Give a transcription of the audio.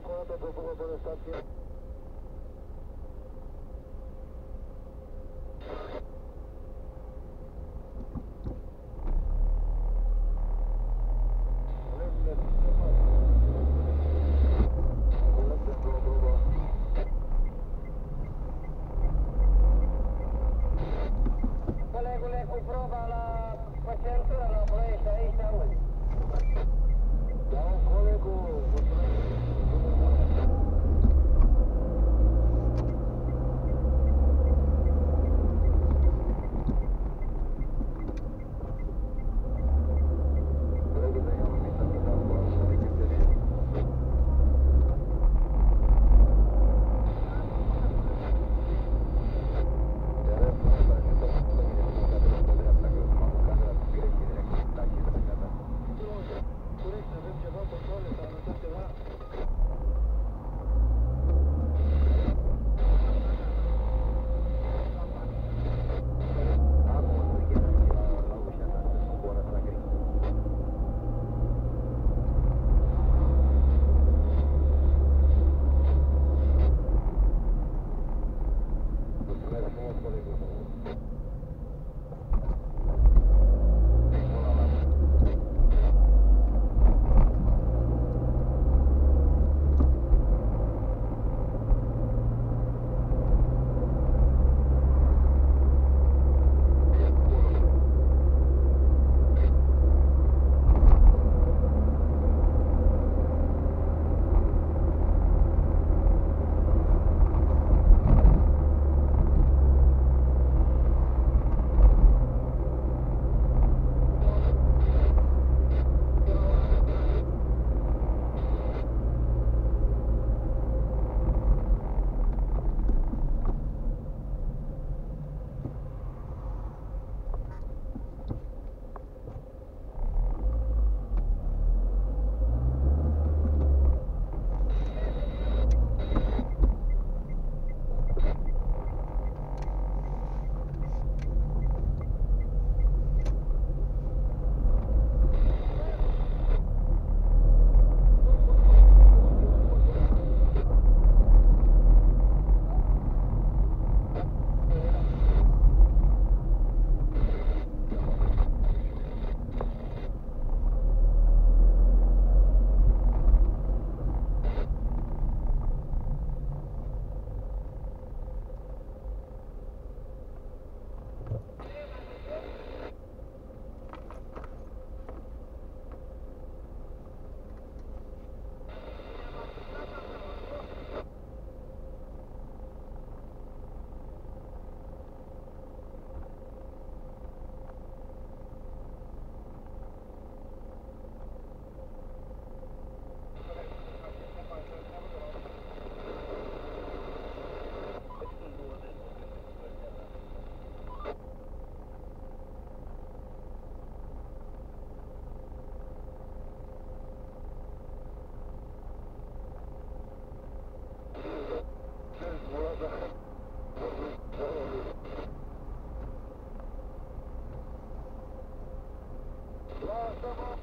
Odkłada do połowy stacji. Colegule, cu proba la pe centură, la Ploiești, aici te auzi. Da, colegul, mulțumesc. Thank you.